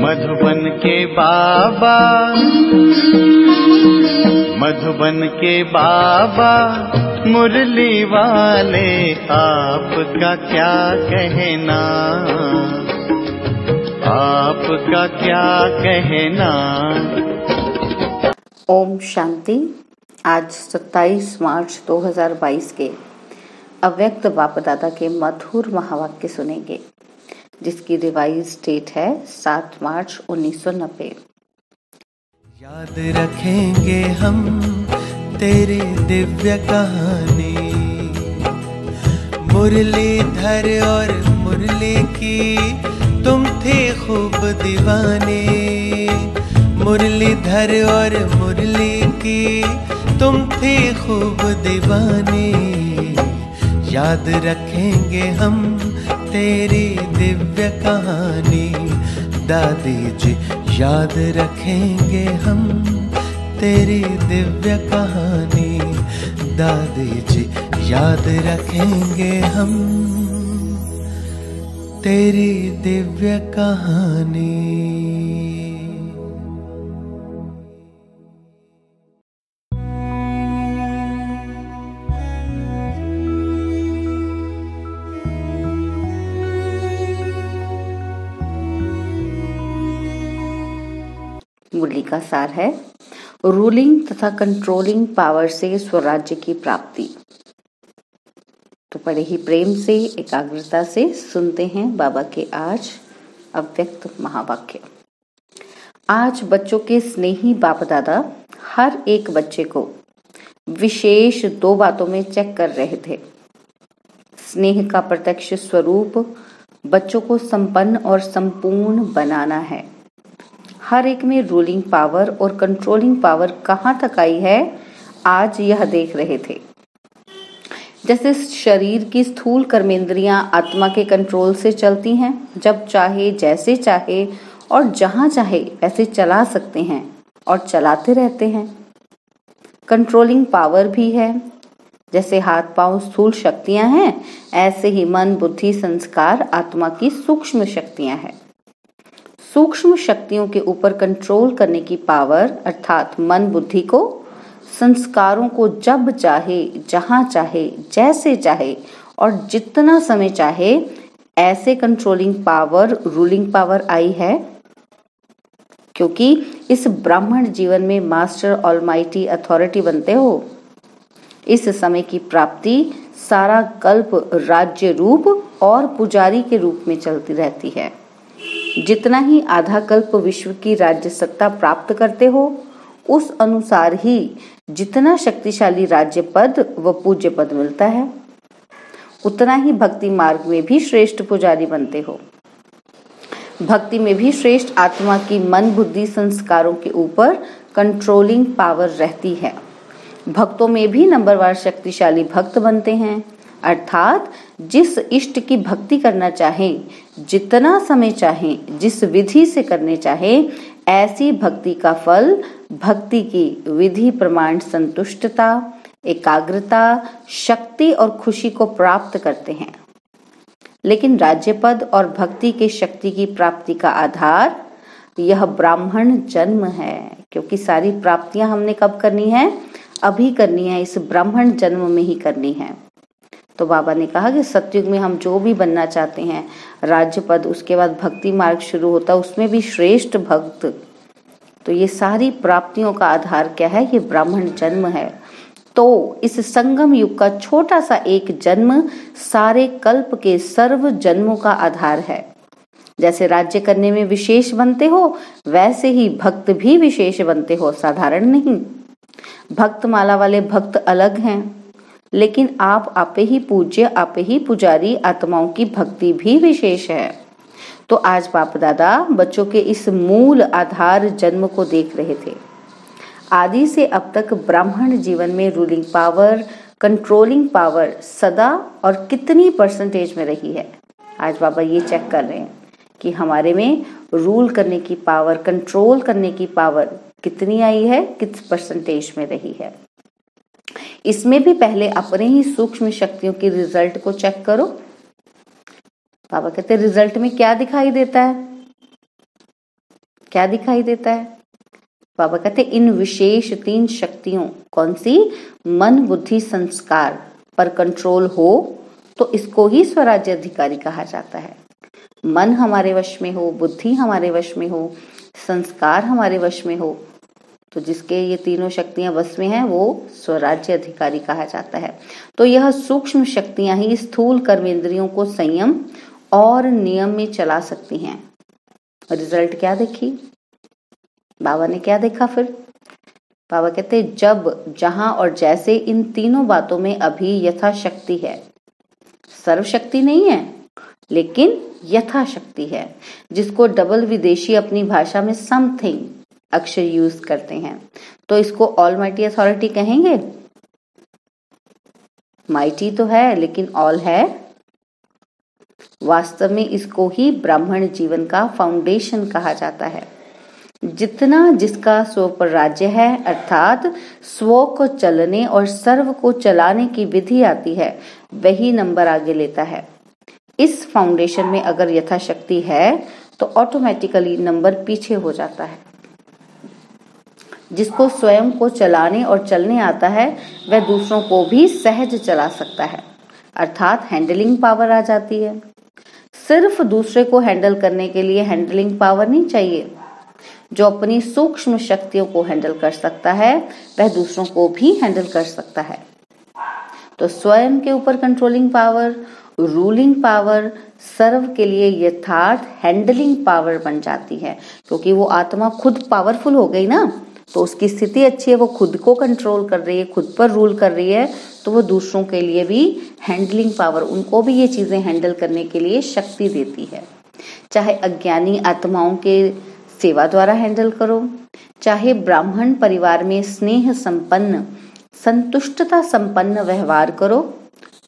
मधुबन के बाबा। मधुबन के बाबा मुरली वाले आपका क्या कहना? आपका क्या कहना? ओम शांति। आज 27 मार्च 2022 के अव्यक्त बाप दादा के मधुर महावाक्य सुनेंगे। जिसकी रिवाइज डेट है 7 मार्च 1990 याद रखेंगे हम तेरी दिव्य कहानी। मुरलीधर और मुरली की तुम थे खूब दीवाने। मुरलीधर और मुरली की तुम थे खूब दीवाने। याद रखेंगे हम तेरी दिव्य कहानी। दादी जी, याद रखेंगे हम तेरी दिव्य कहानी। दादी जी, याद रखेंगे हम तेरी दिव्य कहानी। मुरली का सार है। रूलिंग तथा कंट्रोलिंग पावर से स्वराज्य की प्राप्ति। तो बड़े ही प्रेम से, एकाग्रता से सुनते हैं बाबा के आज अव्यक्त महावाक्य। आज बच्चों के स्नेही बाप दादा हर एक बच्चे को विशेष दो बातों में चेक कर रहे थे। स्नेह का प्रत्यक्ष स्वरूप बच्चों को संपन्न और संपूर्ण बनाना है। हर एक में रूलिंग पावर और कंट्रोलिंग पावर कहाँ तक आई है? आज यह देख रहे थे। जैसे शरीर की स्थूल कर्मेंद्रियाँ आत्मा के कंट्रोल से चलती हैं, जब चाहे, जैसे चाहे और जहाँ चाहे, वैसे चला सकते हैं और चलाते रहते हैं। कंट्रोलिंग पावर भी है। जैसे हाथ पाँव स्थूल शक्तियाँ हैं, ऐसे ही मन, बुद्धि, संस्कार आत्मा की सूक्ष्म शक्तियाँ हैं। सूक्ष्म शक्तियों के ऊपर कंट्रोल करने की पावर अर्थात मन बुद्धि को, संस्कारों को जब चाहे, जहाँ चाहे, जैसे चाहे, और जितना समय चाहे, ऐसे कंट्रोलिंग पावर रूलिंग पावर आई है। क्योंकि इस ब्राह्मण जीवन में मास्टर ऑलमाइटी अथॉरिटी बनते हो। इस समय की प्राप्ति सारा कल्प, राज्य रूप और पुजारी के रूप में चलती रहती है। जितना ही आधा कल्प विश्व की राज्य सत्ता प्राप्त करते हो, उस अनुसार ही जितना शक्तिशाली राज्य पद व पूज्य पद मिलता है, उतना ही भक्ति मार्ग में भी श्रेष्ठ पुजारी बनते हो। भक्ति में भी श्रेष्ठ आत्मा की मन बुद्धि संस्कारों के ऊपर कंट्रोलिंग पावर रहती है। भक्तों में भी नंबरवार शक्तिशाली भक्त बनते हैं। अर्थात जिस इष्ट की भक्ति करना चाहें, जितना समय चाहें, जिस विधि से करने चाहें, ऐसी भक्ति का फल, भक्ति की विधि प्रमाण संतुष्टता, एकाग्रता, शक्ति और खुशी को प्राप्त करते हैं। लेकिन राज्य पद और भक्ति के शक्ति की प्राप्ति का आधार, यह ब्राह्मण जन्म है, क्योंकि सारी प्राप्तियाँ हमने कब करनी है? अभी करनी है, इस ब्राह्मण जन्म में ही करनी है। तो बाबा ने कहा कि सत्युग में हम जो भी बनना चाहते हैं राज्य पद उसके बाद भक्ति मार्ग शुरू होता है उसमें भी श्रेष्ठ भक्त। तो ये सारी प्राप्तियों का आधार क्या है? ये ब्राह्मण जन्म है। तो इस संगम युग का छोटा सा एक जन्म सारे कल्प के सर्व जन्मों का आधार है। जैसे राज्य करने में विशेष बनते हो, वैसे ही भक्त भी विशेष बनते हो, साधारण नहीं। भक्त माला वाले भक्त अलग हैं। लेकिन आप आपे ही पूज्य, आपे ही पुजारी, आत्माओं की भक्ति भी विशेष है। तो आज बाप दादा बच्चों के इस मूल आधार जन्म को देख रहे थे। आदि से अब तक ब्राह्मण जीवन में रूलिंग पावर कंट्रोलिंग पावर सदा और कितनी परसेंटेज में रही है। आज बाबा ये चेक कर रहे हैं कि हमारे में रूल करने की पावर कंट्रोल करने की पावर कितनी आई है, किस परसेंटेज में रही है। इसमें भी पहले अपने ही सूक्ष्म शक्तियों की रिज़ल्ट को चेक करो। बाबा कहते, रिज़ल्ट में क्या दिखाई देता है? क्या दिखाई देता है? बाबा कहते, इन विशेष तीन शक्तियों, कौन सी? मन, बुद्धि, संस्कार पर कंट्रोल हो तो इसको ही स्वराज्य अधिकारी कहा जाता है। मन हमारे वश में हो, बुद्धि हमारे वश में हो, संस्कार हमारे वश में हो तो जिसके ये तीनों शक्तियाँ वश में हैं, वो स्वराज्य अधिकारी कहा जाता है। तो यह सूक्ष्म शक्तियाँ ही स्थूल कर्मेंद्रियों को संयम और नियम में चला सकती हैं। रिज़ल्ट क्या देखी? बाबा ने क्या देखा फिर? बाबा कहते, जब, जहाँ और जैसे इन तीनों बातों में अभी यथाशक्ति है। सर्वशक्ति नहीं है, लेकिन यथाशक्ति है, जिसको डबल विदेशी अपनी भाषा में समथिंग अक्षर यूज़ करते हैं। तो इसको ऑल माइटी अथॉरिटी कहेंगे? माइटी तो है, लेकिन ऑल है। वास्तव में इसको ही ब्राह्मण जीवन का फाउंडेशन कहा जाता है। जितना जिसका स्व पर राज्य है, अर्थात स्व को चलने और सर्व को चलाने की विधि आती है, वही नंबर आगे लेता है। इस फाउंडेशन में अगर यथाशक्ति है तो ऑटोमेटिकली नंबर पीछे हो जाता है। जिसको स्वयं को चलाने और चलने आता है, वह दूसरों को भी सहज चला सकता है। अर्थात हैंडलिंग पावर आ जाती है। सिर्फ़ दूसरे को हैंडल करने के लिए हैंडलिंग पावर नहीं चाहिए। जो अपनी सूक्ष्म शक्तियों को हैंडल कर सकता है, वह दूसरों को भी हैंडल कर सकता है। तो स्वयं के ऊपर कंट्रोलिंग पावर रूलिंग पावर सर्व के लिए यथार्थ हैंडलिंग पावर बन जाती है। क्योंकि वो आत्मा खुद पावरफुल हो गई ना। तो उसकी स्थिति अच्छी है, वो खुद को कंट्रोल कर रही है, खुद पर रूल कर रही है तो वो दूसरों के लिए भी हैंडलिंग पावर उनको भी ये चीज़ें हैंडल करने के लिए शक्ति देती है। चाहे अज्ञानी आत्माओं के सेवा द्वारा हैंडल करो, चाहे ब्राह्मण परिवार में स्नेह संपन्न, संतुष्टता संपन्न व्यवहार करो,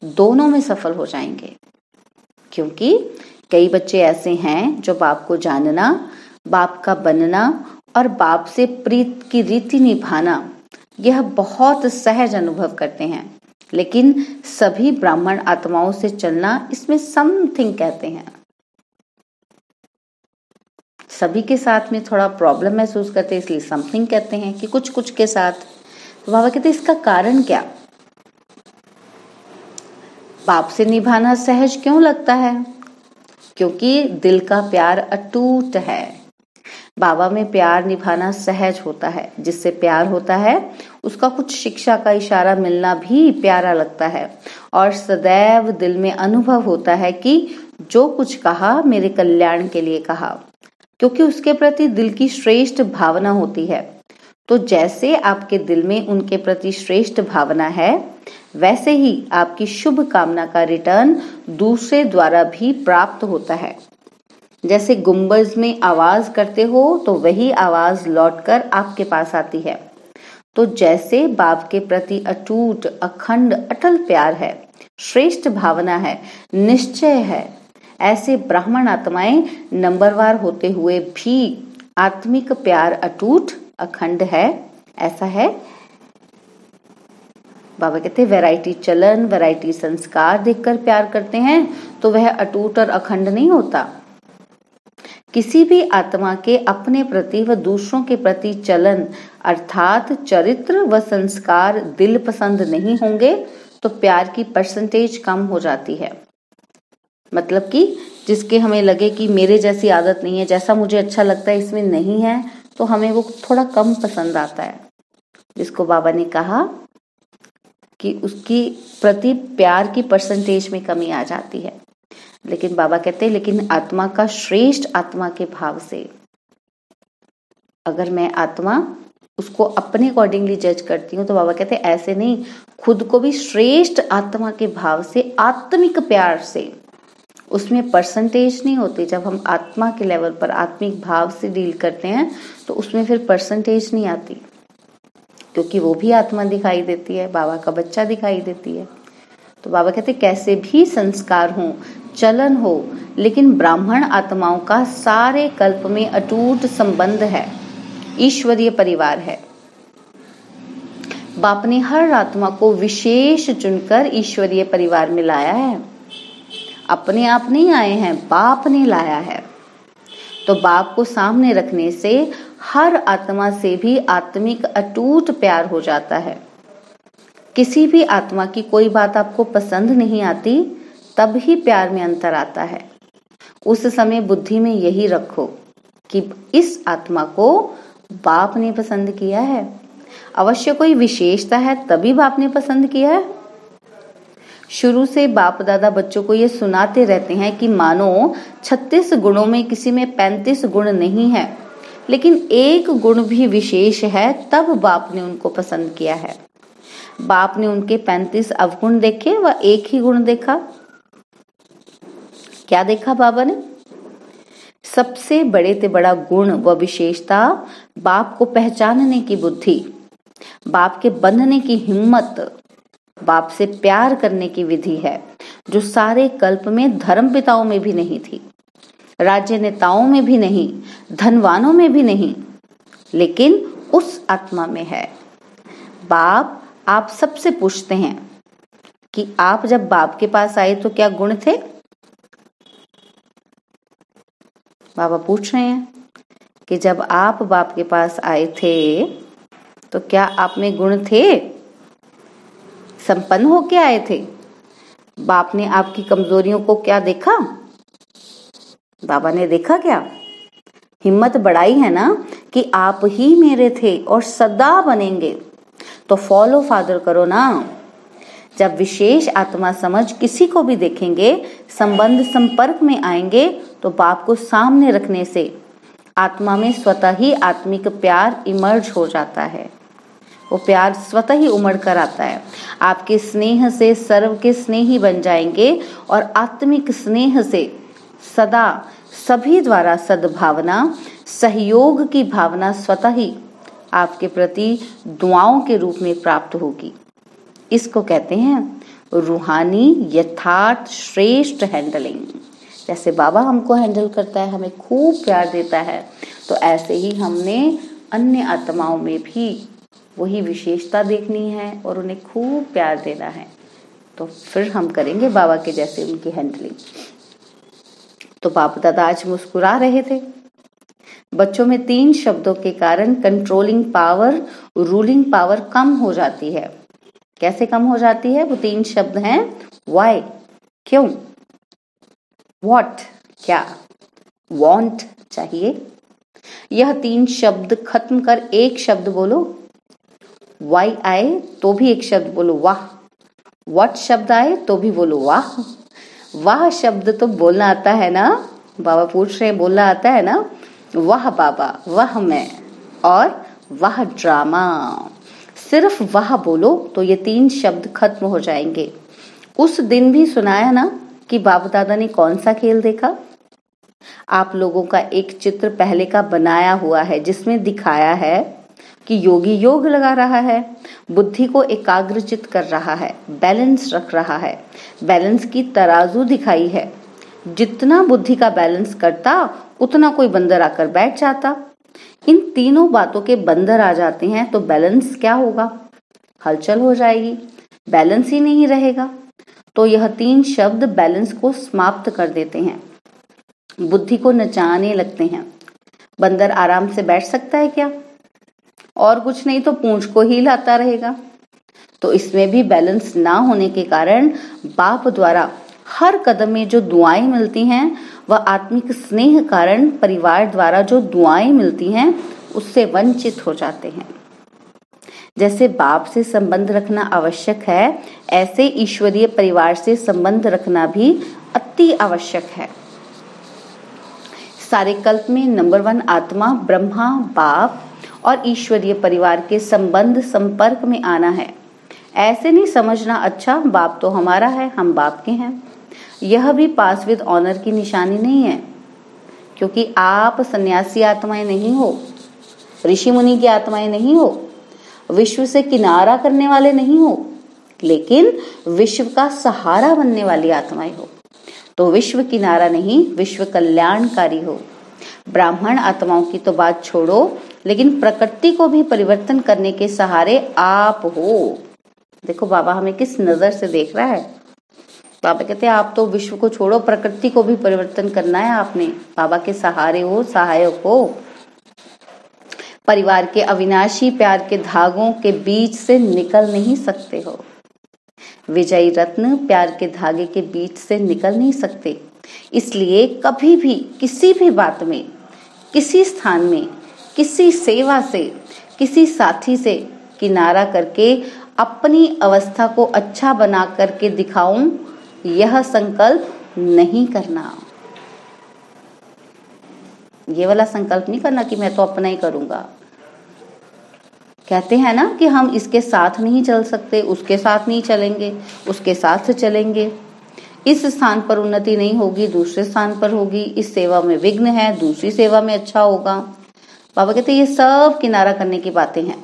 दोनों में सफल हो जाएँगे। क्योंकि कई बच्चे ऐसे हैं जो बाप को जानना, बाप का बनना और बाप से प्रीत की रीति निभाना, यह बहुत सहज अनुभव करते हैं। लेकिन सभी ब्राह्मण आत्माओं से चलना इसमें समथिंग कहते हैं। सभी के साथ में थोड़ा प्रॉब्लम महसूस करते हैं, इसलिए समथिंग कहते हैं कि कुछ कुछ के साथ। तो बाबा कहते इसका कारण क्या? बाप से निभाना सहज क्यों लगता है? क्योंकि दिल का प्यार अटूट है। बाबा में प्यार निभाना सहज होता है। जिससे प्यार होता है, उसका कुछ शिक्षा का इशारा मिलना भी प्यारा लगता है। और सदैव दिल में अनुभव होता है कि जो कुछ कहा, मेरे कल्याण के लिए कहा। क्योंकि उसके प्रति दिल की श्रेष्ठ भावना होती है। तो जैसे आपके दिल में उनके प्रति श्रेष्ठ भावना है, वैसे ही आपकी शुभ कामना का रिटर्न दूसरे द्वारा भी प्राप्त होता है। जैसे गुम्बज में आवाज़ करते हो तो वही आवाज़ लौटकर आपके पास आती है। तो जैसे बाप के प्रति अटूट, अखंड, अटल प्यार है, श्रेष्ठ भावना है, निश्चय है, ऐसे ब्राह्मण आत्माएँ नंबरवार होते हुए भी आत्मिक प्यार अटूट, अखंड है, ऐसा है। बाबा कहते वैरायटी चलन वैरायटी संस्कार देखकर प्यार करते हैं तो वह अटूट और अखंड नहीं होता। किसी भी आत्मा के अपने प्रति व दूसरों के प्रति चलन अर्थात चरित्र व संस्कार दिल पसंद नहीं होंगे तो प्यार की परसेंटेज कम हो जाती है। मतलब कि जिसके हमें लगे कि मेरे जैसी आदत नहीं है, जैसा मुझे अच्छा लगता है, इसमें नहीं है तो हमें वो थोड़ा कम पसंद आता है। जिसको बाबा ने कहा कि उसकी प्रति प्यार की परसेंटेज में कमी आ जाती है। लेकिन बाबा कहते हैं, लेकिन आत्मा का श्रेष्ठ आत्मा के भाव से अगर मैं आत्मा उसको अपने अकॉर्डिंगली जज करती हूँ तो बाबा कहते हैं, ऐसे नहीं, खुद को भी श्रेष्ठ आत्मा के भाव से, आत्मिक प्यार से। उसमें परसेंटेज नहीं होती। जब हम आत्मा के लेवल पर आत्मिक भाव से डील करते हैं तो उसमें फिर परसेंटेज नहीं आती। क्योंकि वो भी आत्मा दिखाई देती है, बाबा का बच्चा दिखाई देती है। तो बाबा कहते कैसे भी संस्कार हो चलन हो, लेकिन ब्राह्मण आत्माओं का सारे कल्प में अटूट संबंध है। ईश्वरीय परिवार है। बाप ने हर आत्मा को विशेष चुनकर ईश्वरीय परिवार में लाया है। अपने आप नहीं आए हैं, बाप ने लाया है। तो बाप को सामने रखने से हर आत्मा से भी आत्मिक अटूट प्यार हो जाता है। किसी भी आत्मा की कोई बात आपको पसंद नहीं आती तब ही प्यार में अंतर आता है। उस समय बुद्धि में यही रखो कि इस आत्मा को बाप ने पसंद किया है। अवश्य कोई विशेषता है तभी बाप ने पसंद किया है। शुरू से बाप दादा बच्चों को ये सुनाते रहते हैं कि मानो 36 गुणों में किसी में 35 गुण नहीं है, लेकिन एक गुण भी विशेष है, तब बाप ने उनको पसंद किया है। बाप ने उनके 35 अवगुण देखे व एक ही गुण देखा। क्या देखा बाबा ने? सबसे बड़े से बड़ा गुण व विशेषता बाप को पहचानने की बुद्धि, बाप के बंधने की हिम्मत, बाप से प्यार करने की विधि है, जो सारे कल्प में धर्म पिताओं में भी नहीं थी, राज्य नेताओं में भी नहीं, धनवानों में भी नहीं, लेकिन उस आत्मा में है। बाप आप सबसे पूछते हैं कि आप जब बाप के पास आए तो क्या गुण थे? बाबा पूछ रहे हैं कि जब आप बाप के पास आए थे तो क्या आप में गुण थे? संपन्न होके आए थे। बाप ने आपकी कमजोरियों को क्या देखा? बाबा ने देखा क्या? हिम्मत बढ़ाई है ना कि आप ही मेरे थे और सदा बनेंगे। तो फॉलो फादर करो ना। जब विशेष आत्मा समझ किसी को भी देखेंगे, संबंध संपर्क में आएँगे तो बाप को सामने रखने से आत्मा में स्वतः ही आत्मिक प्यार इमर्ज हो जाता है। वो प्यार स्वतः ही उमड़ कर आता है। आपके स्नेह से सर्व के स्नेही बन जाएँगे और आत्मिक स्नेह से सदा सभी द्वारा सद्भावना, सहयोग की भावना स्वतः ही आपके प्रति दुआओं के रूप में प्राप्त होगी। इसको कहते हैं रूहानी यथार्थ श्रेष्ठ हैंडलिंग जैसे बाबा हमको हैंडल करता है, हमें खूब प्यार देता है तो ऐसे ही हमने अन्य आत्माओं में भी वही विशेषता देखनी है और उन्हें खूब प्यार देना है। तो फिर हम करेंगे बाबा के जैसे उनकी हैंडलिंग तो बाप दादा आज मुस्कुरा रहे थे। बच्चों में तीन शब्दों के कारण कंट्रोलिंग पावर रूलिंग पावर कम हो जाती है। कैसे कम हो जाती है? वो तीन शब्द हैं। वाई क्यों? वॉट क्या? वॉन्ट चाहिए। यह तीन शब्द खत्म कर एक शब्द बोलो। वाई आए तो भी एक शब्द बोलो। वाह। वट शब्द आए तो भी बोलो। वाह। वाह शब्द तो बोलना आता है ना? बाबा पूछ रहे बोलना आता है ना? वाह बाबा, वाह मैं। और वाह ड्रामा। सिर्फ़ वाह बोलो तो ये तीन शब्द खत्म हो जाएँगे। उस दिन भी सुनाया ना कि बाबा दादा ने कौन सा खेल देखा? आप लोगों का एक चित्र पहले का बनाया हुआ है, जिसमें दिखाया है कि योगी योग लगा रहा है, बुद्धि को एकाग्रचित कर रहा है, बैलेंस रख रहा है, बैलेंस की तराजू दिखाई है। जितना बुद्धि का बैलेंस करता, उतना कोई बंदर आकर बैठ जाता। इन तीनों बातों के बंदर आ जाते हैं तो बैलेंस क्या होगा? हलचल हो जाएगी। बैलेंस ही नहीं रहेगा। तो यह तीन शब्द बैलेंस को समाप्त कर देते हैं। बुद्धि को नचाने लगते हैं। बंदर आराम से बैठ सकता है क्या? और कुछ नहीं तो पूंछ को ही लाता रहेगा। तो इसमें भी बैलेंस ना होने के कारण बाप द्वारा हर कदम में जो दुआएँ मिलती हैं, वह आत्मिक स्नेह कारण परिवार द्वारा जो दुआएँ मिलती हैं, उससे वंचित हो जाते हैं। जैसे बाप से संबंध रखना आवश्यक है, ऐसे ईश्वरीय परिवार से संबंध रखना भी अति आवश्यक है। सारे कल्प में नंबर वन आत्मा, ब्रह्मा, बाप और ईश्वरीय परिवार के संबंध संपर्क में आना है। ऐसे नहीं समझना अच्छा बाप तो हमारा है, हम बाप के हैं। यह भी पास विद ऑनर की निशानी नहीं है, क्योंकि आप सन्यासी आत्माएँ नहीं हो, ऋषि मुनि की आत्माएँ नहीं हो, विश्व से किनारा करने वाले नहीं हो, लेकिन विश्व का सहारा बनने वाली आत्माएँ हो। तो विश्व किनारा नहीं, विश्व कल्याणकारी हो। ब्राह्मण आत्माओं की तो बात छोड़ो, लेकिन प्रकृति को भी परिवर्तन करने के सहारे आप हो। देखो, बाबा हमें किस नज़र से देख रहा है? बाबा कहते हैं, आप तो विश्व को छोड़ो, प्रकृति को भी परिवर्तन करना है आपने। बाबा के सहारे हो, सहायक हो। परिवार के अविनाशी प्यार के धागों के बीच से निकल नहीं सकते हो। विजयी रत्न प्यार के धागे के बीच से निकल नहीं सकते। इसलिए कभी भी, किसी भी बात में, किसी स्थान में, किसी सेवा से, किसी साथी से किनारा करके अपनी अवस्था को अच्छा बना करके दिखाऊँ, यह संकल्प नहीं करना। ये वाला संकल्प नहीं करना कि मैं तो अपना ही करूँगा। कहते हैं ना कि हम इसके साथ नहीं चल सकते, उसके साथ नहीं चलेंगे, उसके साथ चलेंगे। इस स्थान पर उन्नति नहीं होगी, दूसरे स्थान पर होगी। इस सेवा में विघ्न है, दूसरी सेवा में अच्छा होगा। बाबा कहते ये सब किनारा करने की बातें हैं।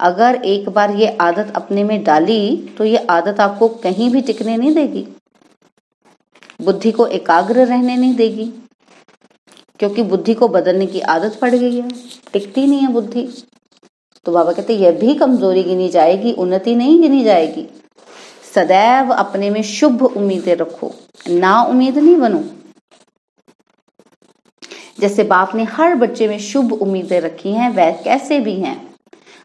अगर एक बार ये आदत अपने में डाली तो ये आदत आपको कहीं भी टिकने नहीं देगी। बुद्धि को एकाग्र रहने नहीं देगी, क्योंकि बुद्धि को बदलने की आदत पड़ गई है। टिकती नहीं है बुद्धि। तो बाबा कहते, यह भी कमज़ोरी गिनी जाएगी, उन्नति नहीं गिनी जाएगी। सदैव अपने में शुभ उम्मीदें रखो, ना उम्मीद नहीं बनो। जैसे बाप ने हर बच्चे में शुभ उम्मीदें रखी हैं, वह कैसे भी हैं।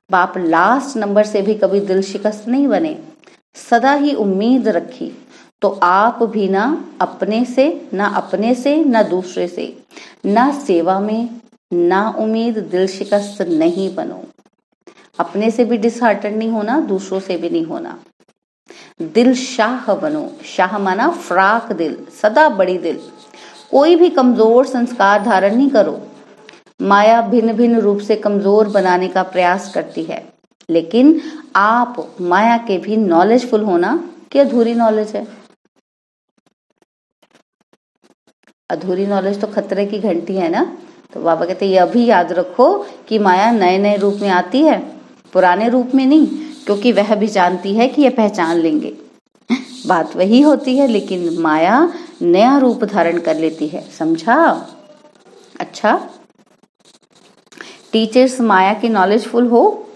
बाप लास्ट नंबर से भी कभी दिल शिकस्त नहीं बने। सदा ही उम्मीद रखी तो आप भी ना अपने से, ना अपने से, ना दूसरे से, ना सेवा में, ना उम्मीद दिल शिकस्त नहीं बनो। अपने से भी डिसहार्टन नहीं होना, दूसरों से भी नहीं होना। दिल शाह बनो। शाह माना फ्राक दिल, सदा बड़ी दिल। कोई भी कमज़ोर संस्कार धारण नहीं करो। माया भिन्न भिन्न रूप से कमज़ोर बनाने का प्रयास करती है। लेकिन आप माया के भी नॉलेजफुल होना कि अधूरी नॉलेज है? अधूरी नॉलेज तो खतरे की घंटी है ना? तो बाबा कहते ये अभी याद रखो कि माया नए नए रूप में आती है, पुराने रूप में नहीं, क्योंकि वह भी जानती है कि यह पहचान लेंगे। बात वही होती है, लेकिन माया नया रूप धारण कर लेती है। समझा? अच्छा टीचर्स माया के नॉलेजफुल हो,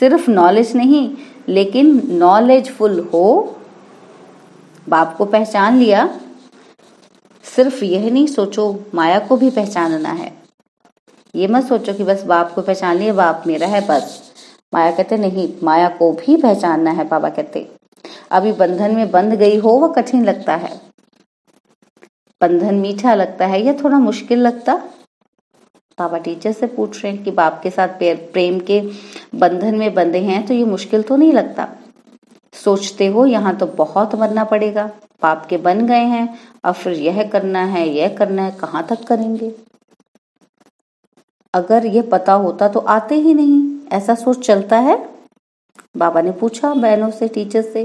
सिर्फ़ नॉलेज नहीं, लेकिन नॉलेजफुल हो, बाप को पहचान लिया। सिर्फ़ यह नहीं, सोचो, माया को भी पहचानना है। ये मत सोचो कि बस बाप को पहचान लिया बाप मेरा है, बस। माया कहते, नहीं, माया को भी पहचानना है बाबा कहते। अभी बंधन में बंध गई हो, वह कठिन लगता है। बंधन मीठा लगता है या थोड़ा मुश्किल लगता? बाबा टीचर से पूछ रहे हैं कि बाप के साथ प्रेम के बंधन में बंधे हैं तो ये मुश्किल तो नहीं लगता। सोचते हो, यहाँ तो बहुत मरना पड़ेगा। बाप के बन गए हैं, अब फिर यह करना है, यह करना है, कहाँ तक करेंगे? अगर ये पता होता तो आते ही नहीं। ऐसा सोच चलता है? बाबा ने पूछा बहनों से, टीचर से।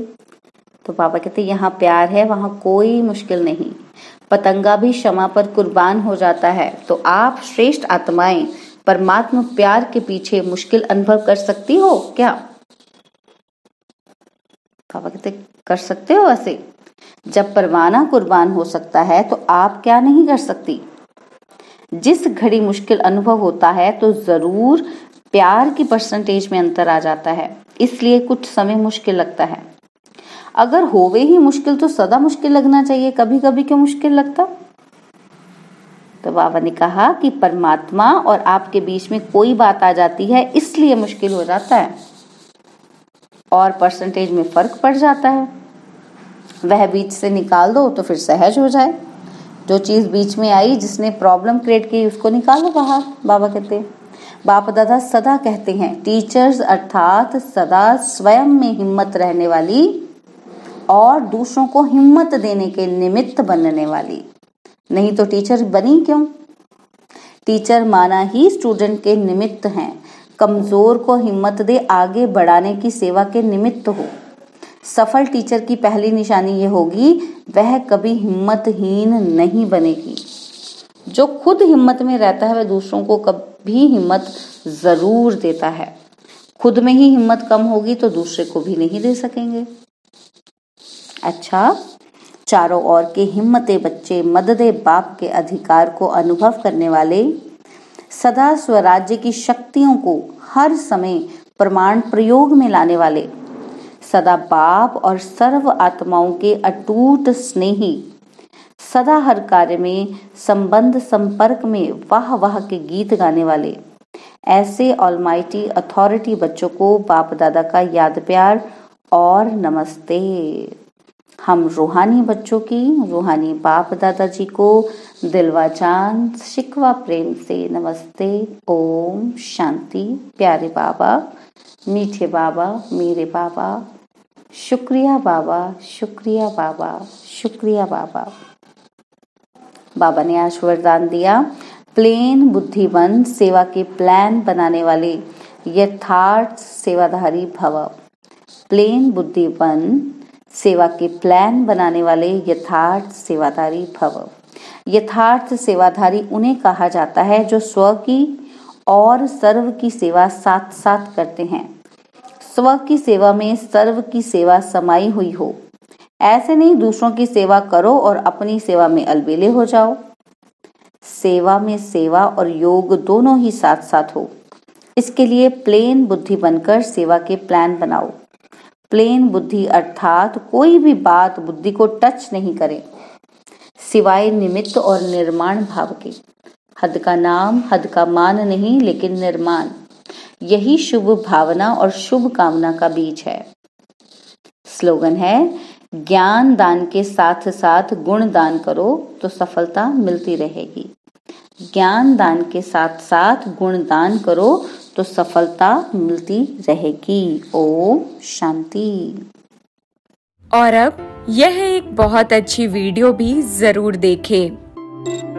तो बाबा कहते, यहाँ प्यार है, वहाँ कोई मुश्किल नहीं। पतंगा भी क्षमा पर कुर्बान हो जाता है। तो आप श्रेष्ठ आत्माएँ, परमात्मा प्यार के पीछे मुश्किल अनुभव कर सकती हो क्या? कर सकते हो ऐसे? जब परवाना कुर्बान हो सकता है तो आप क्या नहीं कर सकती? जिस घड़ी मुश्किल अनुभव होता है तो ज़रूर प्यार की परसेंटेज में अंतर आ जाता है। इसलिए कुछ समय मुश्किल लगता है। अगर होवे ही मुश्किल तो सदा मुश्किल लगना चाहिए कभी कभी क्यों मुश्किल लगता? तो बाबा ने कहा कि परमात्मा और आपके बीच में कोई बात आ जाती है, इसलिए मुश्किल हो जाता है। और परसेंटेज में फ़र्क पड़ जाता है। वह बीच से निकाल दो तो फिर सहज हो जाए। जो चीज़ बीच में आई, जिसने प्रॉब्लम क्रिएट की, उसको निकालो बाहर, बाबा कहते हैं। बाप दादा सदा कहते हैं टीचर्स अर्थात सदा स्वयं में हिम्मत रहने वाली और दूसरों को हिम्मत देने के निमित्त बनने वाली। नहीं तो टीचर बनी क्यों? टीचर माना ही स्टूडेंट के निमित्त हैं। कमज़ोर को हिम्मत दे आगे बढ़ाने की सेवा के निमित्त हो। सफल टीचर की पहली निशानी ये होगी, वह कभी हिम्मतहीन नहीं बनेगी। जो खुद हिम्मत में रहता है, वह दूसरों को कभी हिम्मत ज़रूर देता है। खुद में ही हिम्मत कम होगी तो दूसरे को भी नहीं दे सकेंगे। अच्छा चारों ओर के हिम्मते बच्चे, मददे बाप के अधिकार को अनुभव करने वाले, सदा स्वराज्य की शक्तियों को हर समय प्रमाण प्रयोग में लाने वाले, सदा बाप और सर्व आत्माओं के अटूट स्नेही, सदा हर कार्य में संबंध संपर्क में वाह वाह के गीत गाने वाले, ऐसे ऑलमाइटी अथॉरिटी बच्चों को बाप दादा का याद प्यार और नमस्ते। हम रूहानी बच्चों की, रूहानी बाप दादाजी को, दिलवा चाँद शिकवा प्रेम से नमस्ते, ओम शांति, प्यारे बाबा, मीठे बाबा, मेरे बाबा, शुक्रिया बाबा शुक्रिया बाबा शुक्रिया बाबा। बाबा ने आज वरदान दिया, प्लेन बुद्धिवन सेवा के प्लान बनाने वाले यथार्थ सेवाधारी भव। प्लेन बुद्धिवन सेवा के प्लान बनाने वाले यथार्थ सेवाधारी भव। यथार्थ सेवाधारी उन्हें कहा जाता है जो स्व की और सर्व की सेवा साथ साथ करते हैं। स्व की सेवा में सर्व की सेवा समाई हुई हो। ऐसे नहीं दूसरों की सेवा करो और अपनी सेवा में अलबेले हो जाओ। सेवा में सेवा और योग दोनों ही साथ साथ हो। इसके लिए प्लेन बुद्धि बनकर सेवा के प्लान बनाओ। प्लेन बुद्धि अर्थात कोई भी बात बुद्धि को टच नहीं करे, सिवाय निमित्त और निर्माण भाव के। हद का नाम, हद का मान नहीं, लेकिन निर्माण। यही शुभ भावना और शुभ कामना का बीज है। स्लोगन है, ज्ञान दान के साथ साथ गुण दान करो तो सफलता मिलती रहेगी। ज्ञान दान के साथ साथ गुण दान करो तो सफलता मिलती रहेगी। ओम शांति। और अब यह एक बहुत अच्छी वीडियो भी ज़रूर देखें।